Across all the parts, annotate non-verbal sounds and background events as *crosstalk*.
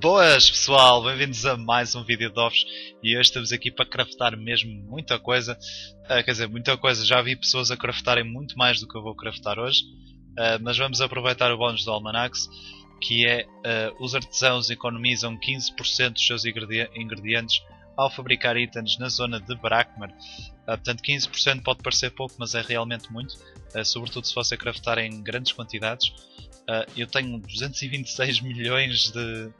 Boas pessoal, bem-vindos a mais um vídeo de offs e hoje estamos aqui para craftar mesmo muita coisa, uh, quer dizer, muita coisa, já vi pessoas a craftarem muito mais do que eu vou craftar hoje, uh, mas vamos aproveitar o bónus do Almanax, que é uh, os artesãos economizam 15% dos seus ingredientes ao fabricar itens na zona de Brakmar. portanto 15% pode parecer pouco, mas é realmente muito, sobretudo se você craftar em grandes quantidades. Uh, eu tenho 226 milhões de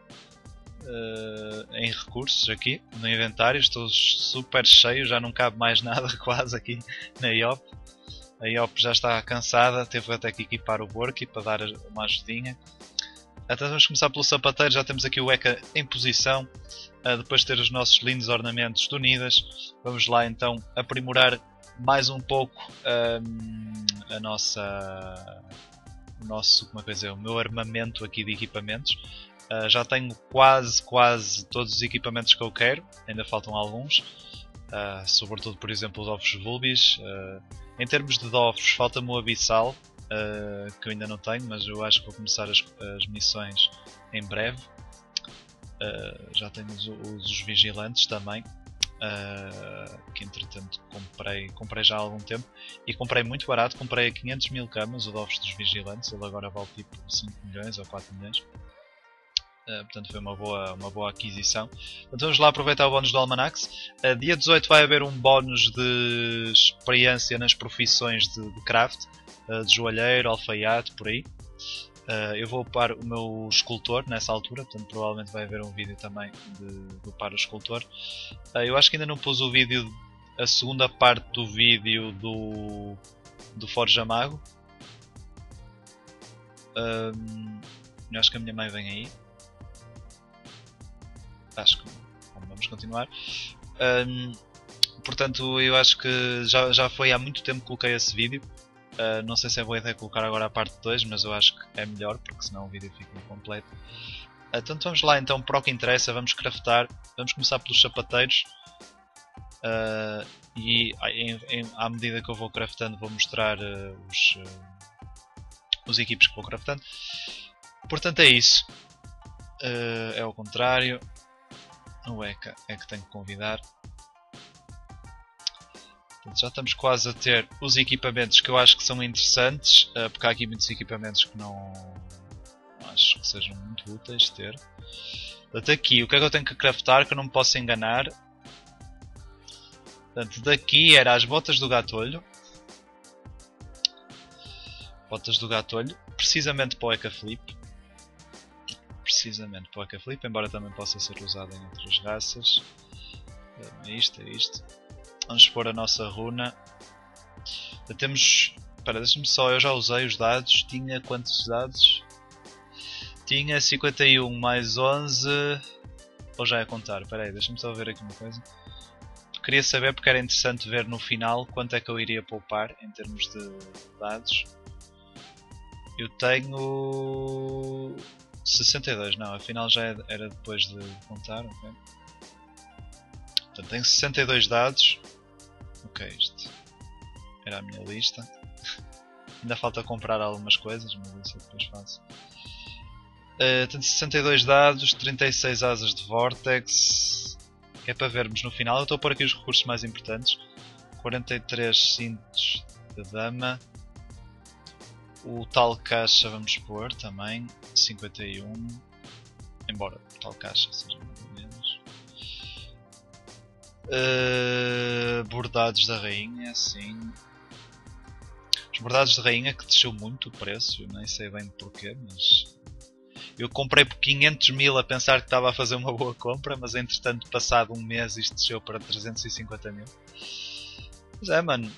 uh, em recursos aqui no inventário, estou super cheio, já não cabe mais nada *laughs* quase aqui na IOP. A IOP já está cansada, teve até que equipar o work para dar uma ajudinha. Então vamos começar pelo sapateiro, já temos aqui o ECA em posição. Uh, depois de ter os nossos lindos ornamentos unidas, vamos lá então aprimorar mais um pouco a nossa o nosso, como é que dizer, o meu armamento aqui de equipamentos. Uh, já tenho quase, quase todos os equipamentos que eu quero, ainda faltam alguns. Uh, sobretudo, por exemplo, os ovos Vulbis. Uh, em termos de dofos, falta-me o Abissal, que eu ainda não tenho, mas eu acho que vou começar as, as missões em breve. já tenho os, os Vigilantes também uh, que entretanto comprei, comprei já há algum tempo e comprei muito barato, comprei a 500 mil camas, o Dovos dos Vigilantes, ele agora vale tipo 5 milhões ou 4 milhões. Uh, portanto foi uma boa, uma boa aquisição. Então vamos lá aproveitar o bónus do Almanax. Uh, dia 18 vai haver um bónus de experiência nas profissões de, craft, uh, de joalheiro, alfaiate, por aí. Eu vou upar o meu escultor nessa altura, portanto provavelmente vai haver um vídeo também de, de upar o escultor. Eu acho que ainda não pus o vídeo, a segunda parte do vídeo do, do Forja Mago. Um, eu acho que a minha mãe vem aí. Acho que vamos continuar. Um, portanto, eu acho que já, já foi há muito tempo que coloquei esse vídeo. Uh, não sei se é boa ideia colocar agora a parte 2, mas eu acho que é melhor, porque senão o vídeo fica incompleto. Uh, então vamos lá então para o que interessa, vamos craftar. Vamos começar pelos sapateiros. Uh, e em, em, à medida que eu vou craftando vou mostrar os, os equipes que vou craftando. Portanto é isso. é ao contrário. O ECA é que tenho que convidar. Portanto, já estamos quase a ter os equipamentos que eu acho que são interessantes, uh, porque há aqui muitos equipamentos que não acho que sejam muito úteis ter. Portanto, aqui, o que é que eu tenho que craftar que eu não me posso enganar? Portanto, daqui era as botas do gatolho. Botas do gatolho, precisamente para o Eka Flip. Precisamente para o Eka Flip, embora também possa ser usado em outras raças. É isto, é isto. Vamos pôr a nossa runa. Já temos. Espera, deixa-me só. Eu já usei os dados. Tinha quantos dados? Tinha 51 mais 11. Ou já é contar? Espera aí, deixa-me só ver aqui uma coisa. Queria saber porque era interessante ver no final quanto é que eu iria poupar em termos de dados. Eu tenho 62, não, afinal já era depois de contar, ok? Portanto, tenho 62 dados Ok, isto era a minha lista. *laughs* Ainda falta comprar algumas coisas, mas isso eu depois faço. Uh, tenho 62 dados, 36 asas de Vortex. Que é para vermos no final. Eu estou a pôr aqui os recursos mais importantes. 43 cintos de dama. O tal caixa vamos pôr também. 51. Embora o tal caixa seja menos. Uh, bordados da rainha, sim. Os bordados da rainha que desceu muito o preço, eu nem sei bem porquê, mas. Eu comprei por 500 mil a pensar que estava a fazer uma boa compra, mas entretanto, passado um mês, isto desceu para 350 mil. Mas é, mano.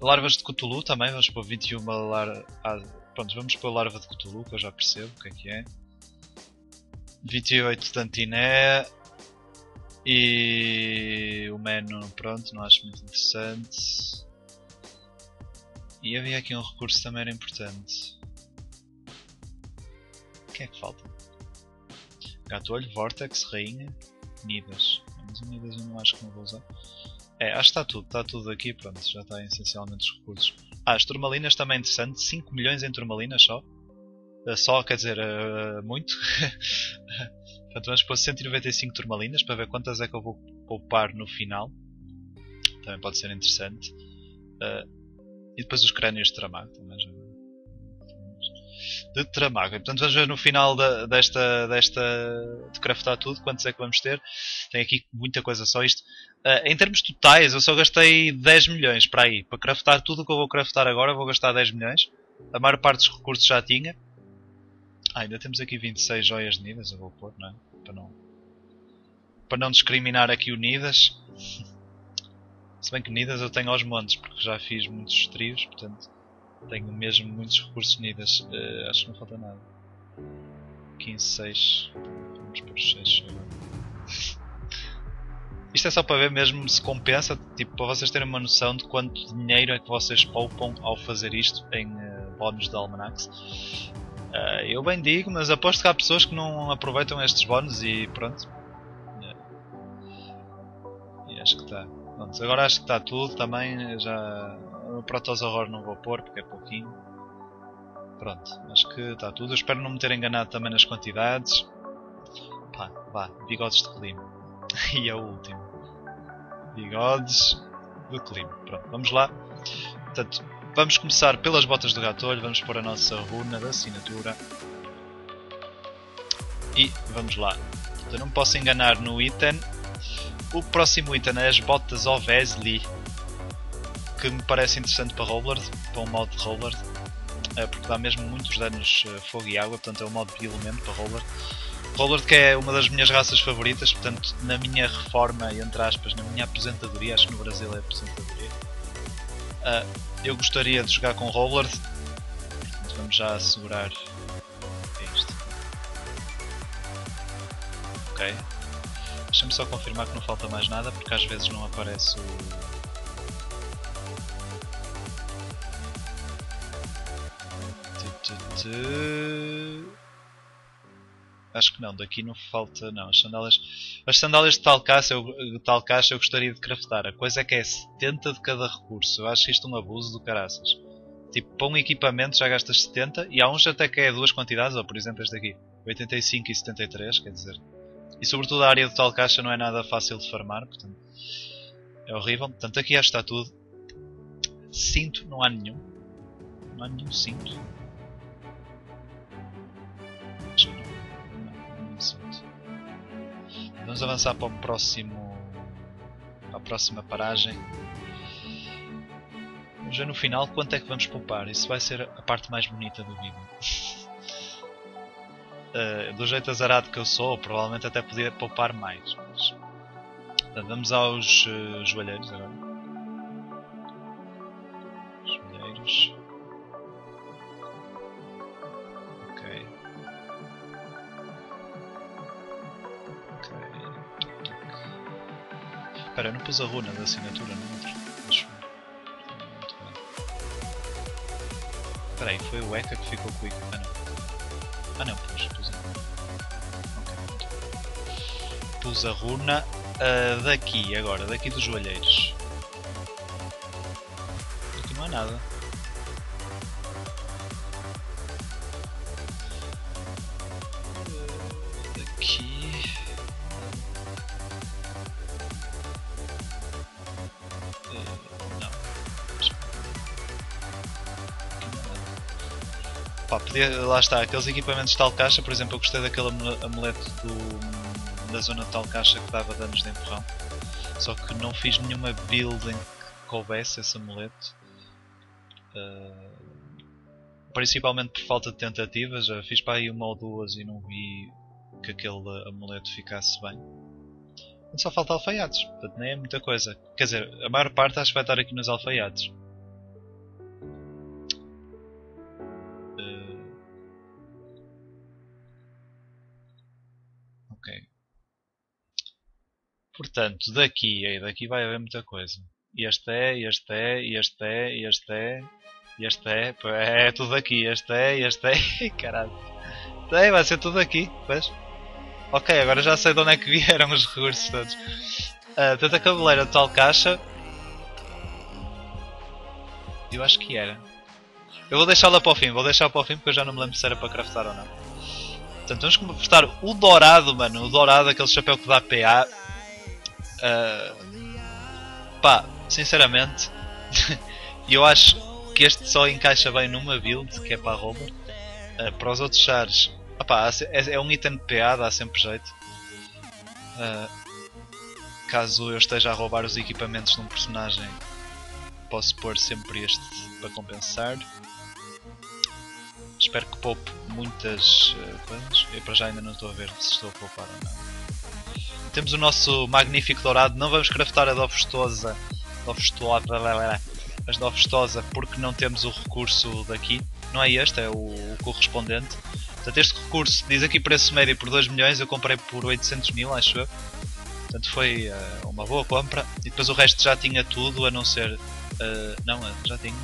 Larvas de Cthulhu também, vamos pôr 21 larvas. Ah, pronto, vamos pôr larva de Cthulhu, que eu já percebo o que é que é. 28 de Antiné, e o menu, pronto, não acho muito interessante. E havia aqui um recurso também era importante. O que é que falta? Gato olho, Vortex, Rainha, Nidas. Mas Nidas eu não acho que não vou usar. É, acho que está tudo, está tudo aqui, pronto, já está essencialmente os recursos. Ah, as turmalinas também é interessante, 5 milhões em turmalinas só. Uh, só, quer dizer, uh, muito. *laughs* Portanto, vamos pôr 195 turmalinas para ver quantas é que eu vou poupar no final. Também pode ser interessante. Uh, e depois os crânios de Tramago também já. De Tramago. Portanto, vamos ver no final da, desta, desta. de craftar tudo quantos é que vamos ter. Tem aqui muita coisa só isto. Uh, em termos totais, eu só gastei 10 milhões para aí. Para craftar tudo o que eu vou craftar agora, vou gastar 10 milhões. A maior parte dos recursos já tinha. Ah, ainda temos aqui 26 joias de Nidas, eu vou pôr, não é? Para não, para não discriminar aqui o Nidas. *laughs* Se bem que Nidas eu tenho aos montes, porque já fiz muitos trios, portanto tenho mesmo muitos recursos Nidas. Uh, acho que não falta nada. 15, 6. Vamos por 6 agora. Isto é só para ver mesmo se compensa, tipo, para vocês terem uma noção de quanto dinheiro é que vocês poupam ao fazer isto em uh, bónus de Almanacs. Uh, eu bem digo, mas aposto que há pessoas que não aproveitam estes bónus e pronto. E acho que está. Agora acho que está tudo também. Já. O Protoss Horror não vou pôr porque é pouquinho. Pronto, acho que está tudo. Eu espero não me ter enganado também nas quantidades. Pá, vá, bigodes de clima. *laughs* e é o último. Bigodes do clima. Pronto, vamos lá. Portanto, Vamos começar pelas botas do gatolho, vamos pôr a nossa runa da assinatura. E vamos lá. Eu não posso enganar no item. O próximo item é as botas Ovesley. Que me parece interessante para Rollard, para um modo de Rollard. É, porque dá mesmo muitos danos uh, fogo e água, portanto é um modo de elemento para Rollard. Rollard que é uma das minhas raças favoritas, portanto na minha reforma, entre aspas, na minha aposentadoria, acho que no Brasil é aposentadoria. Uh, eu gostaria de jogar com Rollard. Vamos já assegurar isto. Ok. Deixa-me só confirmar que não falta mais nada, porque às vezes não aparece o... Acho que não, daqui não falta. Não, as sandálias. As sandálias de tal caixa, eu, de tal caixa eu gostaria de craftar. A coisa é que é 70 de cada recurso. Eu acho isto um abuso do caraças. Tipo, para um equipamento já gastas 70 e há uns até que é duas quantidades, ou por exemplo este aqui, 85 e 73, quer dizer. E sobretudo a área de tal caixa não é nada fácil de farmar, portanto é horrível. Portanto aqui já está tudo. Cinto não há nenhum. Não há nenhum cinto. Vamos avançar para o próximo. Para a próxima paragem. Já no final, quanto é que vamos poupar? Isso vai ser a parte mais bonita do vídeo. uh, do jeito azarado que eu sou, provavelmente até podia poupar mais. Mas... Vamos aos uh, joalheiros agora. Espera, não pus a runa da assinatura no outro. Acho. Muito bem. Espera aí, foi o Eka que ficou com o Ah não. Ah não, pus, pus a runa. Ok, muito. Pus a runa uh, daqui agora, daqui dos joalheiros. Aqui não há nada. Pá, podia, lá está, aqueles equipamentos de tal caixa, por exemplo, eu gostei daquele amuleto do, da zona de tal caixa que dava danos de empurrão. Só que não fiz nenhuma build em que coubesse esse amuleto. Uh, principalmente por falta de tentativas, já fiz para aí uma ou duas e não vi que aquele amuleto ficasse bem. Só falta alfaiates, portanto nem é muita coisa. Quer dizer, a maior parte acho que vai estar aqui nos alfaiates. Portanto, daqui, aí, daqui vai haver muita coisa. Este é, este é, este é, este é, este é, é, é tudo aqui, este é, este é, *laughs* caralho. É, vai ser tudo aqui, pois. Ok, agora já sei de onde é que *laughs* vieram os recursos todos. Uh, tanta cabeleira de tal caixa. Eu acho que era. Eu vou deixá-la para o fim, vou deixar para o fim porque eu já não me lembro se era para craftar ou não. Portanto, vamos craftar o dourado, mano. O dourado, aquele chapéu que dá PA. Uh, pá, sinceramente, *laughs* eu acho que este só encaixa bem numa build, que é para a Roller. Uh, para os outros chars, opá, é, é, um item de PA, dá sempre jeito. Uh, caso eu esteja a roubar os equipamentos de um personagem, posso pôr sempre este para compensar. Espero que poupe muitas uh, coisas. Eu para já ainda não estou a ver se estou a poupar ou não. Temos o nosso magnífico dourado. Não vamos craftar a Dofestosa. Dofestosa as da Festosa porque não temos o recurso daqui. Não é este, é o, o correspondente. Portanto, este recurso diz aqui preço médio por 2 milhões, eu comprei por 800 mil, acho eu. Portanto, foi uh, uma boa compra. E depois o resto já tinha tudo, a não ser. Uh, não, eh, já tinha.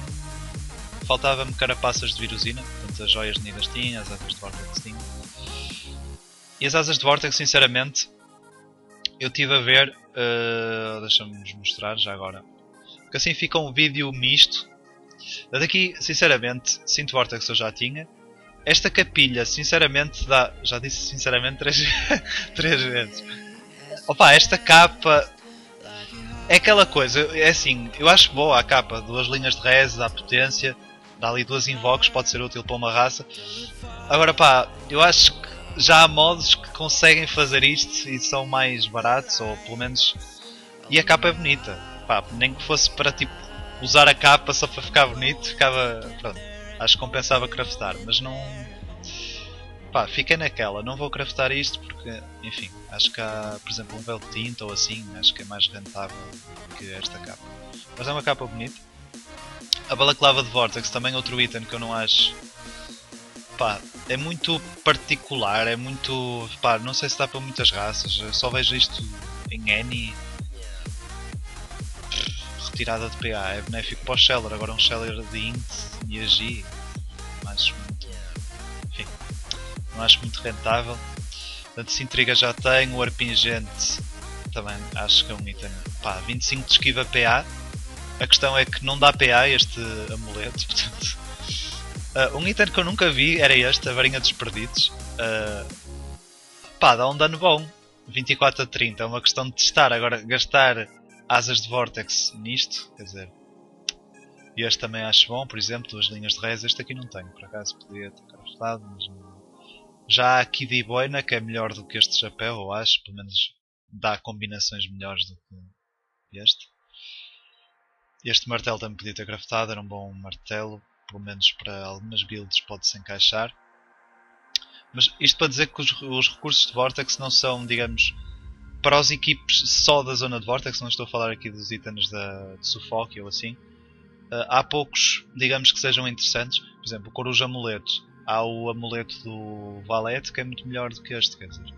Faltava-me carapaças de virusina, portanto, as joias de Nidas tinha, as asas de Vortex tinha. E as asas de Vortex, sinceramente, eu tive a ver. Uh, Deixa-me mostrar já agora que assim fica um vídeo misto. Daqui, sinceramente, sinto Vortex eu já tinha. Esta capilha, sinceramente, dá. Já disse sinceramente três, *laughs* três vezes. Opa, esta capa. É aquela coisa, é assim, eu acho boa a capa, duas linhas de res, dá potência, dá ali duas invocos, pode ser útil para uma raça. Agora pá, eu acho que já há modos que conseguem fazer isto e são mais baratos, ou pelo menos. E a capa é bonita pá, nem que fosse para tipo usar a capa só para ficar bonito, ficava. Pronto, acho que compensava craftar, mas não. Pá, fiquei naquela, não vou craftar isto porque, enfim, acho que há, por exemplo, um véu de tinta ou assim, acho que é mais rentável que esta capa. Mas é uma capa bonita. A balaclava de Vortex também é outro item que eu não acho. Pá, é muito particular, é muito. Pá, não sei se dá para muitas raças, eu só vejo isto em Annie retirada de PA é benéfico para o Sheller, agora um Sheller de Int e AG, acho muito, não acho muito rentável. Portanto, intriga já tem, o Arpingente também acho que é um item, pá, 25 de esquiva PA, a questão é que não dá PA este amuleto, portanto, uh, um item que eu nunca vi era este, a varinha dos perdidos, uh, pá, dá um dano bom, 24 a 30, é uma questão de testar, agora gastar asas de Vortex nisto, quer dizer. E este também acho bom, por exemplo, duas linhas de res. Este aqui não tenho, por acaso podia ter craftado, mas não. Já a Kid Boina, que é melhor do que este chapéu, eu acho, pelo menos dá combinações melhores do que este. Este martelo também podia ter craftado, era um bom martelo, pelo menos para algumas builds pode-se encaixar. Mas isto para dizer que os, os recursos de Vortex não são, digamos, para os equipes só da zona de Vortex, não estou a falar aqui dos itens da, de Sufoque ou assim, uh, há poucos, digamos, que sejam interessantes. Por exemplo, o Coruja Amuleto. Há o amuleto do Valete que é muito melhor do que este, quer dizer.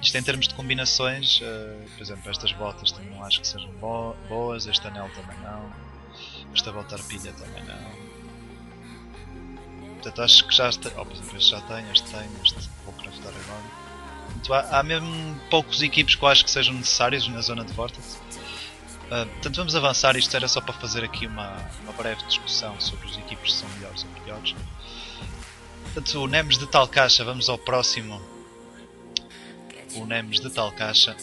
Isto em termos de combinações, uh, por exemplo, estas botas também não acho que sejam bo boas, este anel também não, esta bota arpilha também não. Portanto, acho que já está. Oh, por exemplo, este já tem, este tem, este vou craftar agora. Portanto, há, há, mesmo poucos equipes que eu acho que sejam necessários na zona de Vortex. Uh, portanto, vamos avançar. Isto era só para fazer aqui uma, uma breve discussão sobre os equipes que são melhores ou piores. Portanto, o Nemes de tal caixa, vamos ao próximo. O Nemes de tal caixa.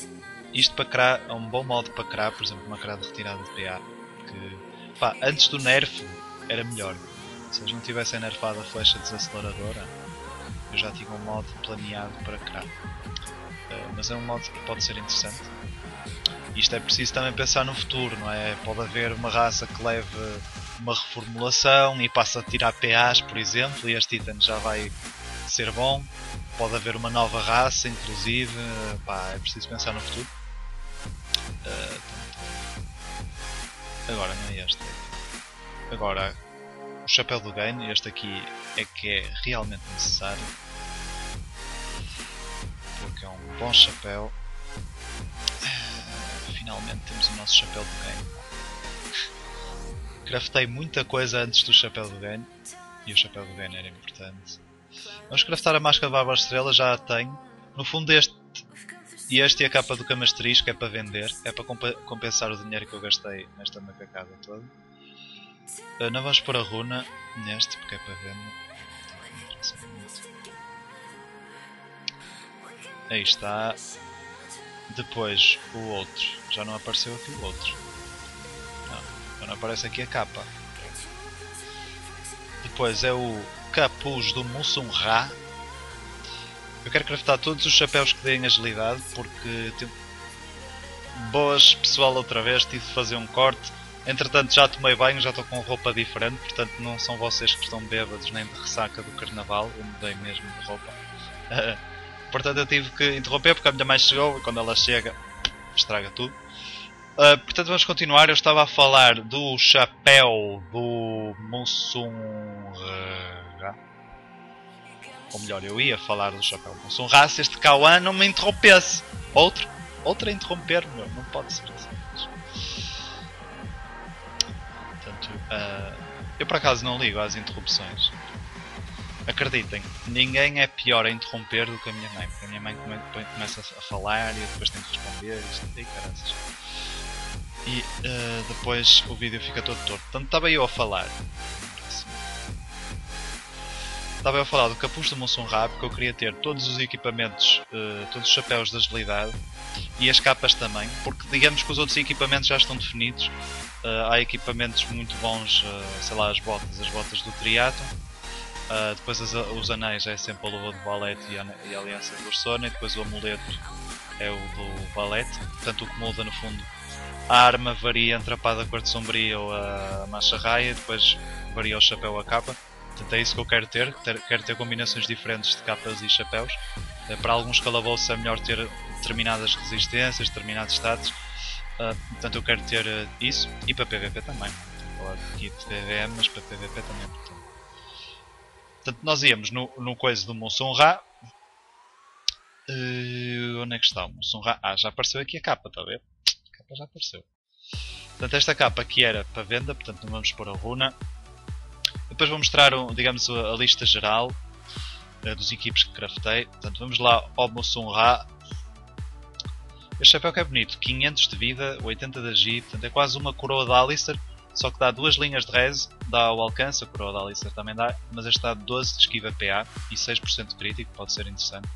Isto para criar é um bom modo para criar, por exemplo, uma criada de retirada de PA. Que, pá, antes do nerf era melhor. Se eles não tivessem nerfado a flecha desaceleradora, eu já tinha um modo planeado para criar. Uh, mas é um modo que pode ser interessante. Isto é preciso também pensar no futuro, não é? Pode haver uma raça que leve uma reformulação e passa a tirar PAs, por exemplo, e este item já vai ser bom. Pode haver uma nova raça, inclusive. Pá, é preciso pensar no futuro. Uh, agora, não é este. Agora, o chapéu do game, este aqui é que é realmente necessário porque é um bom chapéu. Finalmente temos o nosso chapéu do game. Craftei muita coisa antes do chapéu do game e o chapéu do game era importante. Vamos craftar a máscara de Bárbara Estrela, já a tenho. No fundo este e este e a capa do Camastrisco é para vender, é para compensar o dinheiro que eu gastei nesta macacada toda. Uh, não vamos pôr a runa neste porque é para venda. Aí está. Depois o outro. Já não apareceu aqui o outro. Não, já não aparece aqui a capa. Depois é o capuz do Musum Ra. Eu quero craftar todos os chapéus que deem agilidade porque tenho... boas pessoal outra vez, tive de fazer um corte. Entretanto já tomei banho, já estou com roupa diferente, portanto não são vocês que estão bêbados nem de ressaca do carnaval, eu mudei mesmo de roupa. *laughs* portanto eu tive que interromper porque a minha mãe chegou e quando ela chega estraga tudo. Uh, portanto vamos continuar, eu estava a falar do chapéu do Ou melhor, eu ia falar do chapéu som raça, este Kawan não me interrompesse. Outro, outro a interromper, meu, não pode ser assim. Portanto, uh, eu por acaso não ligo às interrupções. Acreditem, ninguém é pior a interromper do que a minha mãe, porque a minha mãe começa a falar e depois tem que responder isto e. E uh, depois o vídeo fica todo torto. Portanto, estava eu a falar Estava a falar do capuz do Monsunra porque eu queria ter todos os equipamentos, uh, todos os chapéus de agilidade e as capas também, porque digamos que os outros equipamentos já estão definidos. Uh, há equipamentos muito bons, uh, sei lá, as botas, as botas do triatlon. depois as, os anéis é sempre a luva do Valete e a, e a Aliança do Ursona, e depois o amuleto é o do Valete. Portanto, o que muda no fundo a arma varia entre a pá da cor sombria ou a macha raia, depois varia o chapéu a capa. Portanto, é isso que eu quero ter. Quero ter combinações diferentes de capas e chapéus. Eh, para alguns calabouços é melhor ter determinadas resistências, determinados status. Uh, portanto, eu quero ter uh, isso. E para PVP também. A falar aqui de PVM, mas para PVP também. Portanto, portanto nós íamos no, no coisa do Monson Ra. Uh, onde é que está o Monson Ra? Ah, já apareceu aqui a capa, está a ver? A capa já apareceu. Portanto, esta capa aqui era para venda, portanto não vamos pôr a runa. Depois vou mostrar, digamos, a, lista geral uh, dos equipes que craftei. Portanto, vamos lá ao Mosun Ra. Este chapéu que é bonito, 500 de vida, 80 de agir, portanto é quase uma coroa da Alistair, só que dá duas linhas de res, dá o alcance, a coroa da Alistair também dá, mas este dá 12 de esquiva PA e 6% de crítico, pode ser interessante.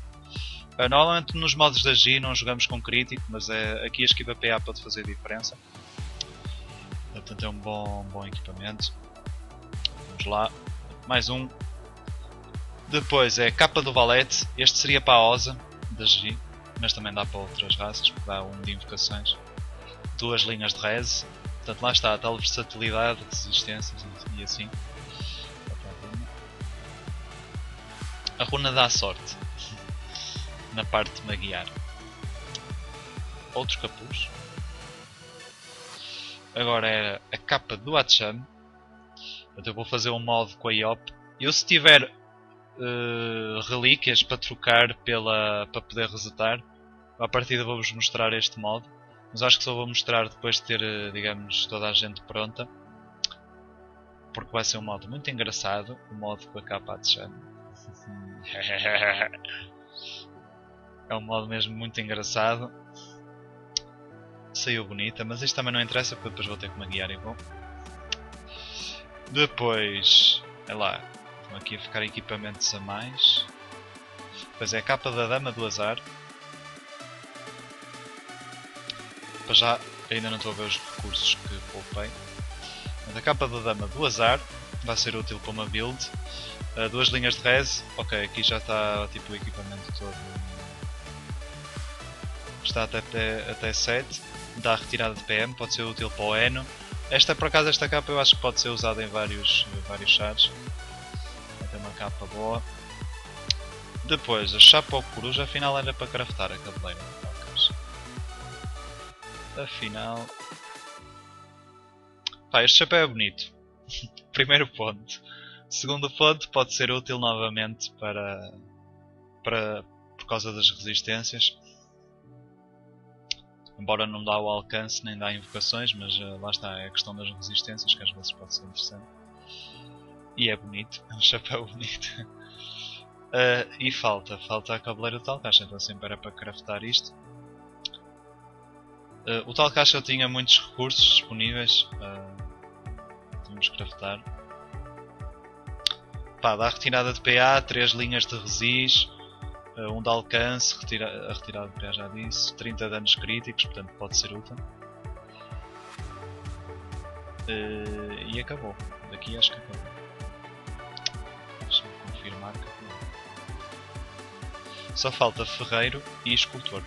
Uh, normalmente nos modos de agir não jogamos com crítico, mas é, aqui a esquiva PA pode fazer diferença. Portanto é um bom, um bom equipamento. Lá. Mais um. Depois é capa do Valete. Este seria para a Osa da G, mas também dá para outras raças, dá um de invocações. Duas linhas de res. Portanto, lá está a tal versatilidade, resistências e, assim. A runa dá sorte *laughs* na parte de maguiar. Outro capuz. Agora era a capa do Acham. Eu vou fazer um mod com a IOP. Eu se tiver uh, relíquias para trocar pela, para poder resetar, a partida vou-vos mostrar este mod. Mas acho que só vou mostrar depois de ter, eh, digamos, toda a gente pronta. Porque vai ser um mod muito engraçado. O mod com a capa de *laughs* é um mod mesmo muito engraçado. Saiu bonita, mas isto também não interessa porque depois vou ter que me guiar e vou. Depois, é lá, estão aqui a ficar equipamentos a mais. Depois é a capa da Dama do Azar. Para já, ainda não estou a ver os recursos que poupei. Mas a capa da Dama do Azar vai ser útil para uma build. Uh, duas linhas de res, ok, aqui já está tipo o equipamento todo. Está até, até 7. Dá retirada de PM, pode ser útil para o Eno esta, por acaso, esta capa eu acho que pode ser usada em vários, vários chars. Tem uma capa boa. Depois, a chapa ao coruja, afinal era para craftar a cabeleira. Afinal... Pá, este chapéu é bonito. *laughs* Primeiro ponto. Segundo ponto, pode ser útil novamente para, para por causa das resistências embora não dá o alcance nem dá invocações, mas uh, lá está, é a questão das resistências que às vezes pode ser interessante. E é bonito, *laughs* é um chapéu bonito. uh, *laughs* e falta, falta a cabeleira do caixa, então sempre era para craftar isto. Uh, o tal caixa tinha muitos recursos disponíveis, uh, craftar. Pá, dá retirada de PA, 3 linhas de resis, Uh, um de alcance, retira, a retirada já disse, 30 danos críticos, portanto pode ser útil. Uh, e acabou. Daqui acho que acabou. Deixa-me confirmar que acabou. Só falta ferreiro e escultor.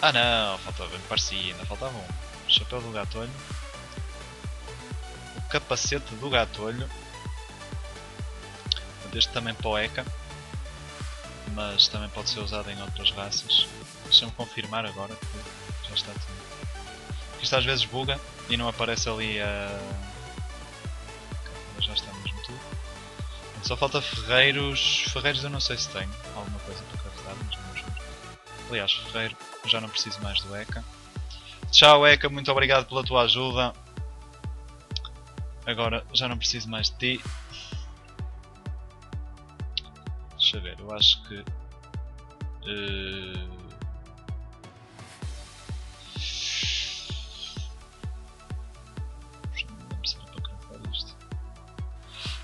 Ah não, faltava, me parecia, ainda faltava um. Chapéu do gatolho. O capacete do gatolho. Este também para o ECA. Mas também pode ser usado em outras raças. Deixa-me confirmar agora que já está tudo. Isto às vezes buga e não aparece ali a. Já está mesmo tudo. Só falta ferreiros. Ferreiros eu não sei se tenho alguma coisa para carregar, mas vamos ver. Aliás, ferreiro já não preciso mais do ECA. Tchau ECA, muito obrigado pela tua ajuda. Agora já não preciso mais de ti. Ver, eu acho que. Uh...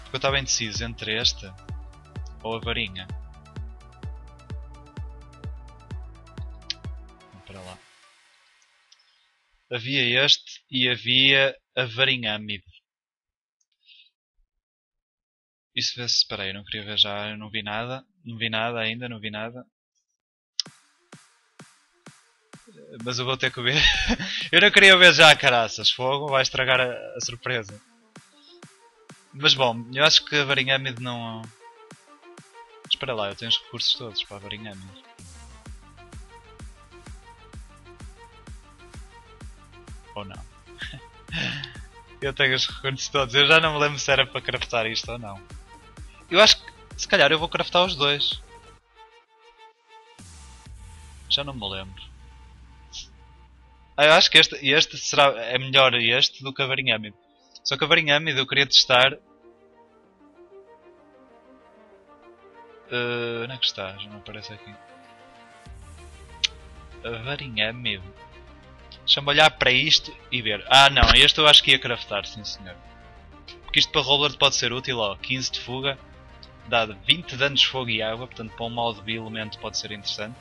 Porque eu estava indeciso entre esta ou a varinha. Havia este e havia a Varinhamid. Isso vê-se. Espera aí, não queria ver já, não vi nada. Não vi nada ainda, não vi nada. Mas eu vou ter que ver. *laughs* eu não queria ver já, caraças. Fogo vai estragar a, a surpresa. Mas bom, eu acho que a Varinhamid não. Espera lá, eu tenho os recursos todos para a Varinhamid. ou não. *laughs* eu tenho os recursos todos, eu já não me lembro se era para craftar isto ou não. Eu acho que se calhar eu vou craftar os dois. Já não me lembro. Ah, eu acho que este, este será, é melhor este do que a varinha ámido. Só que a varinha ámido eu queria testar. Uh, onde é que está? Já não aparece aqui. A varinha ámido. Deixa-me olhar para isto e ver. Ah não, este eu acho que ia craftar, sim senhor. Porque isto para Robert pode ser útil, ó. 15 de fuga. Dá 20 danos de fogo e água, portanto para um modo de elemento pode ser interessante.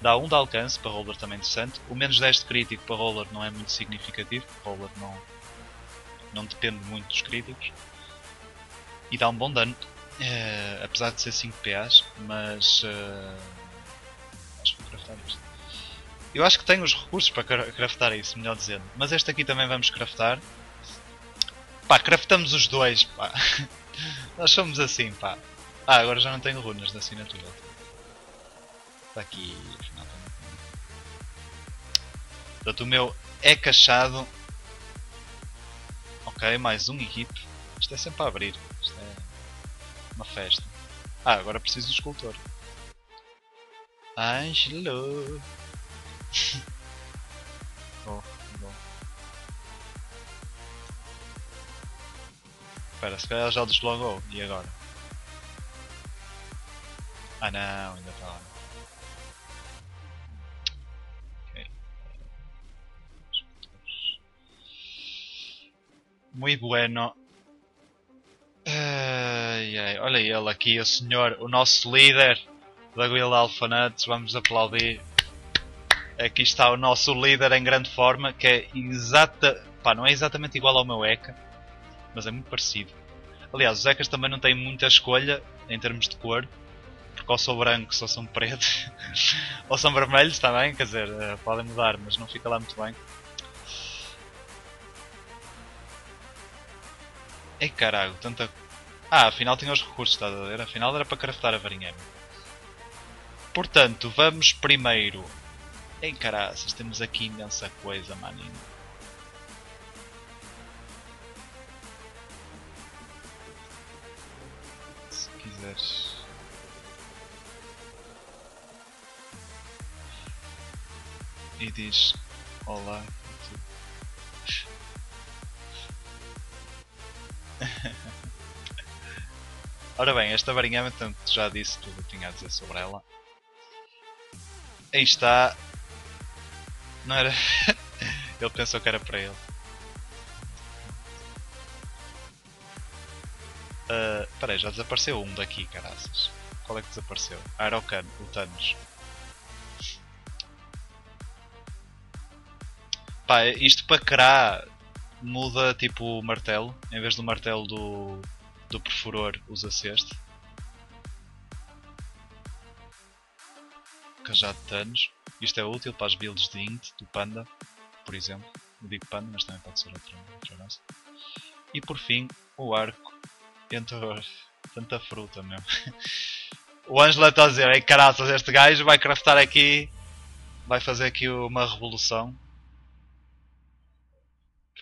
Dá 1 de alcance, para Roller também interessante. O menos 10 de crítico para Roller não é muito significativo, Roller não, não depende muito dos críticos. E dá um bom dano, é, apesar de ser 5 PAs, mas uh, acho que vou craftar isto. Eu acho que tenho os recursos para craftar isso, melhor dizendo. Mas este aqui também vamos craftar. Pá, craftamos os dois, pá. *laughs* Nós somos assim, pá. Ah, agora já não tenho runas da assinatura. Está aqui, afinal Portanto, o meu é cachado. Ok, mais um equipe. Isto é sempre a abrir. Isto é uma festa. Ah, agora preciso do escultor. Angelo *laughs* oh, bom. Espera, se calhar já deslogou. E agora? Ah não, ainda está lá. Muito bueno. Ai, ai, olha ele aqui, o senhor, o nosso líder da Guilda Alphanuts. Vamos aplaudir. Aqui está o nosso líder em grande forma, que é exata. Pá, não é exatamente igual ao meu ECA, mas é muito parecido. Aliás, os ECAs também não têm muita escolha em termos de cor, porque ou são brancos ou são pretos, *laughs* ou são vermelhos também, quer dizer, uh, podem mudar, mas não fica lá muito bem. Ei caralho, tanta. Ah, afinal tinha os recursos, está a ver? Afinal era para craftar a varinha. Portanto, vamos primeiro Ei caraças, temos aqui imensa coisa, maninho. Se quiseres. E diz olá. *laughs* Ora bem, esta varinha, portanto, já disse tudo o que tinha a dizer sobre ela. Aí está não era. *laughs* ele pensou que era para ele. Uh, peraí, já desapareceu um daqui, caraças. Qual é que desapareceu? Aerocan, o Thanos. Pá, isto para cá muda tipo o martelo. Em vez do martelo do, do perfuror, usa-se este. Cajado de Thanos. Isto é útil para as builds de Int, do Panda, por exemplo. Eu digo Panda, mas também pode ser outra, outra raça. E por fim, o arco entre *laughs* tanta fruta mesmo. *laughs* o Angela está a dizer, ei caraças, este gajo vai craftar aqui, vai fazer aqui uma revolução.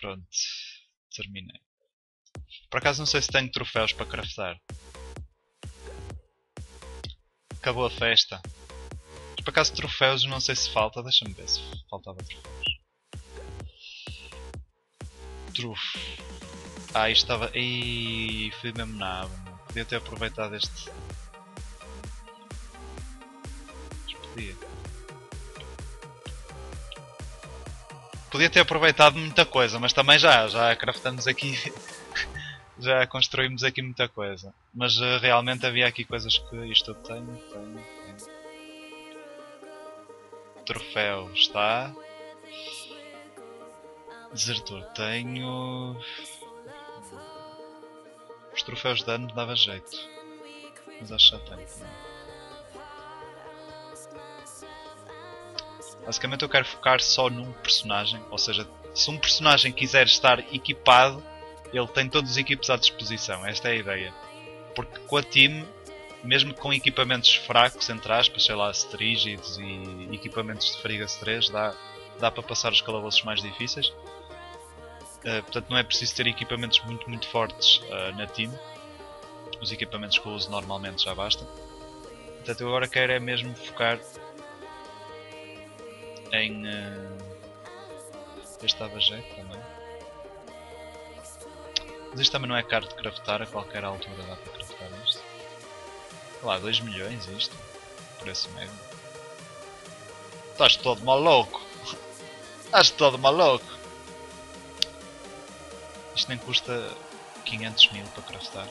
Pronto, terminei. Por acaso não sei se tenho troféus para craftar. Acabou a festa. Por acaso troféus não sei se falta, deixa-me ver se faltava troféus. Trufo. Ah, isto estava. Ih, fui mesmo na. Podia ter aproveitado este. Mas podia. Podia ter aproveitado muita coisa, mas também já, já craftamos aqui. *laughs* já construímos aqui muita coisa. Mas uh, realmente havia aqui coisas que isto tenho, tenho, tenho. Troféu está. Desertor tenho. Os troféus de dano dava jeito. Mas acho que já tenho Basicamente eu quero focar só num personagem, ou seja, se um personagem quiser estar equipado, ele tem todos os equipos à disposição, esta é a ideia. Porque com a team, mesmo com equipamentos fracos, entre aspas, sei lá, strígidos e equipamentos de Frigas 3, dá, dá para passar os calabouços mais difíceis. Uh, portanto, não é preciso ter equipamentos muito, muito fortes uh, na team. Os equipamentos que eu uso normalmente já basta. Portanto, eu agora quero é mesmo focar em. Uh... Este dava jeito também. Mas isto também não é caro de craftar, a qualquer altura dá para craftar isto. Sei lá, 2 milhões isto. Preço médio. Estás todo maluco! Estás todo maluco! Isto nem custa 500 mil para craftar.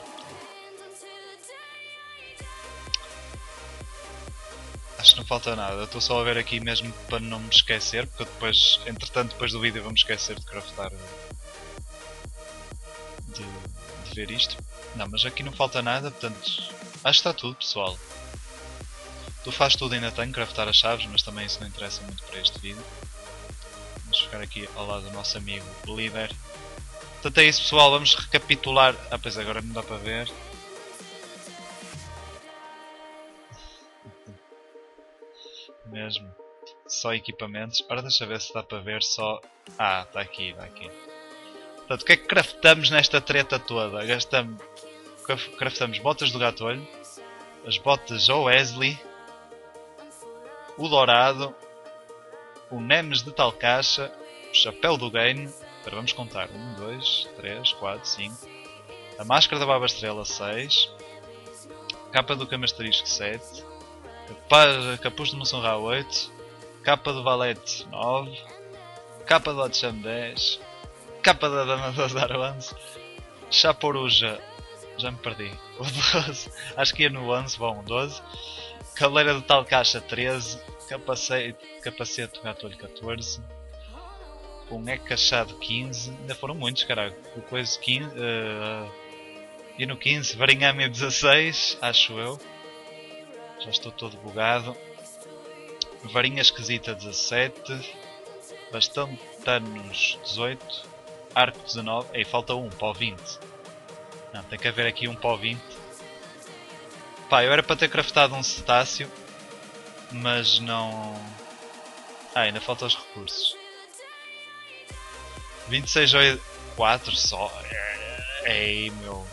Acho que não falta nada. Estou só a ver aqui mesmo para não me esquecer, porque depois, entretanto, depois do vídeo vou-me esquecer de craftar. De, de, ver isto. Não, mas aqui não falta nada, portanto, acho que está tudo, pessoal. Tu fazes tudo, ainda tenho, craftar as chaves, mas também isso não interessa muito para este vídeo. Vamos ficar aqui ao lado do nosso amigo líder Portanto é isso pessoal, vamos recapitular. Ah, pois agora não dá para ver. Mesmo. Só equipamentos. Ora deixa ver se dá para ver só. Ah, está aqui, está aqui. Portanto, o que é que craftamos nesta treta toda? Gastamos. Craftamos botas do gatolho, as botas ao Wesley, o dourado, o Nemes de tal caixa, o chapéu do Gain, Agora vamos contar. 1, 2, 3, 4, 5. A máscara da Baba Estrela 6. Capa do Camastarisco 7. Capuz de Moção Ra 8. Capa do Valete 9. Capa do Otcham 10. Capa da Dama Azar 11. Chaporuja. Já me perdi. *laughs* O 12. Acho que ia no 11. Bom, 12. Cavaleira de Tal Caixa 13. Capacete, capacete do Gato 14 com é cachado 15, ainda foram muitos, caralho. O coisa 15, uh, e no 15, Varinhame 16, acho eu. Já estou todo bugado. Varinha esquisita 17, Bastão de Tanos 18, Arco 19, ei, falta um para o 20. Não, tem que haver aqui um para o 20. Pá, eu era para ter craftado um cetáceo, mas não. Ah, ainda faltam os recursos. 26 ou 4 só. Ei, meu.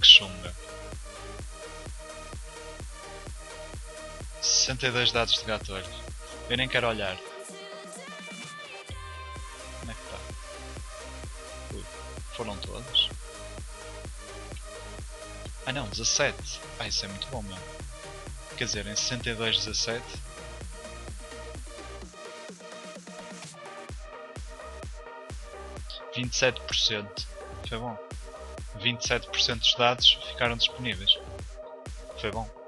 Que chunga. 62 dados de gato Eu nem quero olhar. Como é que está? Ui, foram todos? Ah não, 17. Ah, isso é muito bom mesmo. Quer dizer, em 62, 17. 27%. Foi bom. 27% dos dados ficaram disponíveis. Foi bom.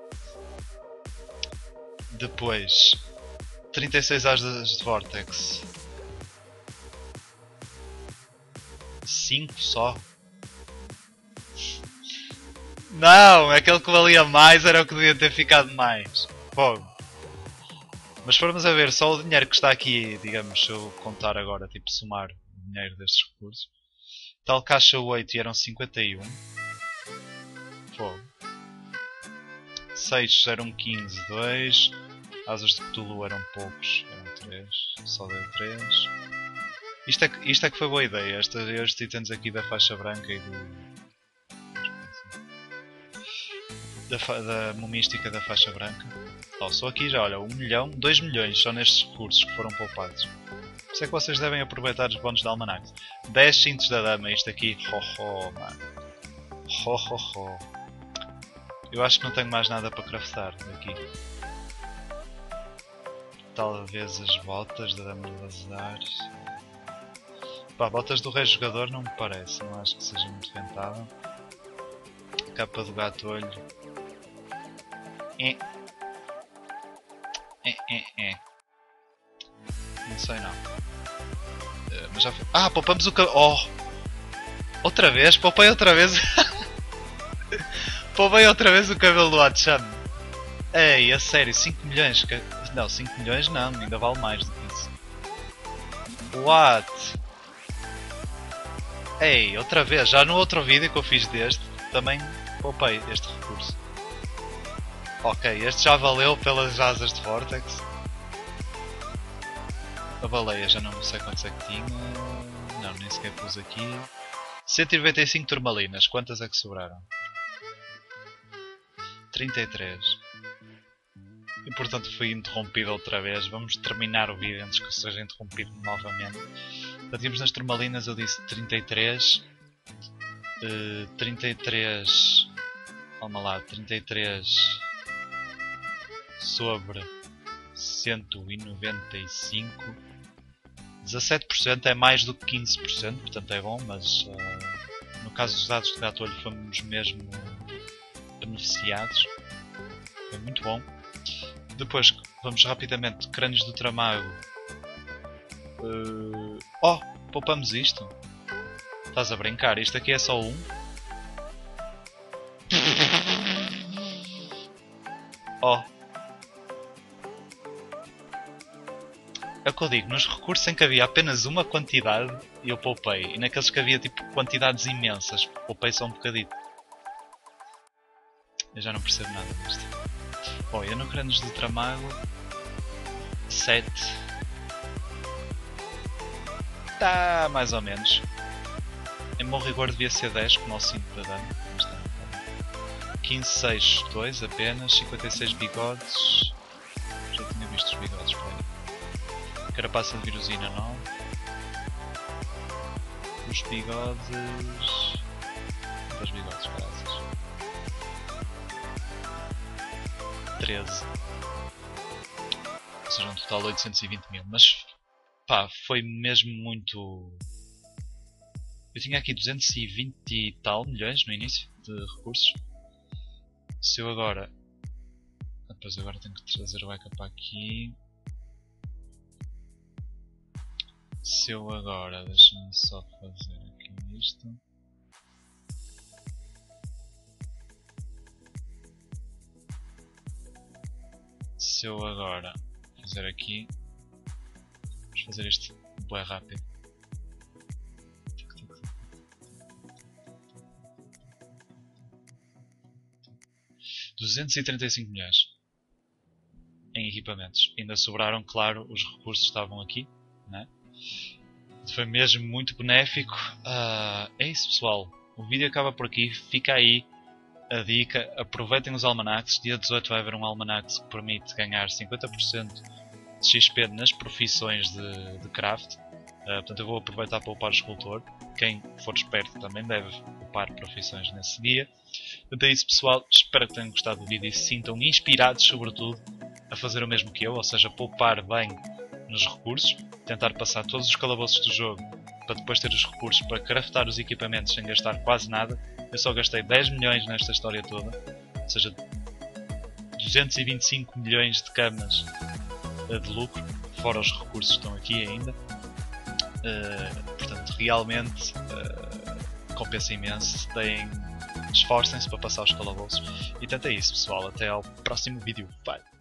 Depois, 36 asas de Vortex. 5 só. Não, aquele que valia mais era o que devia ter ficado mais. Fogo. Mas formos a ver só o dinheiro que está aqui, digamos, se eu contar agora, tipo somar o dinheiro destes recursos. Tal caixa 8 eram 51. Fogo. 6 eram 15, 2. Asas de Cthulhu eram poucos, eram 3. Só deu 3. Isto é, que, isto é que foi boa ideia, estes, estes itens aqui da faixa branca e do. Da, da mumística da faixa branca. Oh, só aqui já, olha, 1 milhão, 2 milhões só nestes recursos que foram poupados. Por isso é que vocês devem aproveitar os bónus da Almanac. 10 cintos da dama, isto aqui, ho ho, mano. Ho ho ho. Eu acho que não tenho mais nada para craftar daqui. Talvez as botas da dama dos azares. Pá, botas do rei jogador não me parece, não acho que seja muito rentável. Capa do gato olho. É. É, é, é. Não sei não. Uh, mas já foi... Ah, poupamos o cabelo. Oh! Outra vez? Poupei outra vez. *laughs* Poupei outra vez o cabelo do Hachan. Ei, a sério, 5 milhões. Não, 5 milhões não, ainda vale mais do que isso. What? Ei, outra vez, já no outro vídeo que eu fiz deste, também poupei este recurso. Ok, este já valeu pelas asas de Vortex. A baleia já não sei quantos é que tinha. Não, nem sequer pus aqui. 195 turmalinas, quantas é que sobraram? 33. Portanto fui interrompido outra vez. Vamos terminar o vídeo antes que seja interrompido novamente. Batíamos nas turmalinas, eu disse 33. Uh, 33. Calma lá, 33 sobre 195. 17% é mais do que 15%, portanto é bom, mas uh, no caso dos dados de gato olho fomos mesmo beneficiados. É muito bom. Depois vamos rapidamente, crânios do tramago Uh... Oh, poupamos isto. Estás a brincar? Isto aqui é só um. Oh. É o que eu digo, nos recursos em que havia apenas uma quantidade, eu poupei. E naqueles que havia tipo quantidades imensas, poupei só um bocadito. Eu já não percebo nada disto. Bom, eu no Cranos do Tramago 7 Está mais ou menos. Em bom rigor devia ser 10, como ao 5 da dano. 15, 6, 2 apenas. 56 bigodes. Já tinha visto os bigodes por aí. Carapaça de virusina 9. Os bigodes. 13. Ou seja, um total de 820 mil. Mas pá, foi mesmo muito. Eu tinha aqui 220 e tal milhões no início de recursos. Se eu agora. Depois agora tenho que trazer o backup aqui. Se eu agora. Deixa-me só fazer aqui isto. Se eu agora fazer aqui fazer isto bem rápido. Duzentos e trinta e cinco milhões em equipamentos. Ainda sobraram, claro, os recursos estavam aqui, né? Foi mesmo muito benéfico. Uh, é isso, pessoal. O vídeo acaba por aqui. Fica aí a dica. Aproveitem os almanacs. Dia 18 vai haver um almanac que permite ganhar 50% XP nas profissões de, de craft. Uh, portanto, eu vou aproveitar para upar o escultor. Quem for esperto também deve upar profissões nesse dia. Portanto, é isso, pessoal. Espero que tenham gostado do vídeo e se sintam inspirados, sobretudo, a fazer o mesmo que eu, ou seja, poupar bem nos recursos, tentar passar todos os calabouços do jogo para depois ter os recursos para craftar os equipamentos sem gastar quase nada. Eu só gastei 10 milhões nesta história toda, ou seja, 225 milhões de camas uh, de lucro, fora os recursos que estão aqui ainda. Uh, portanto, realmente uh, compensa imenso. Esforcem-se para passar os calabouços. E tanto é isso, pessoal. Até ao próximo vídeo. Bye!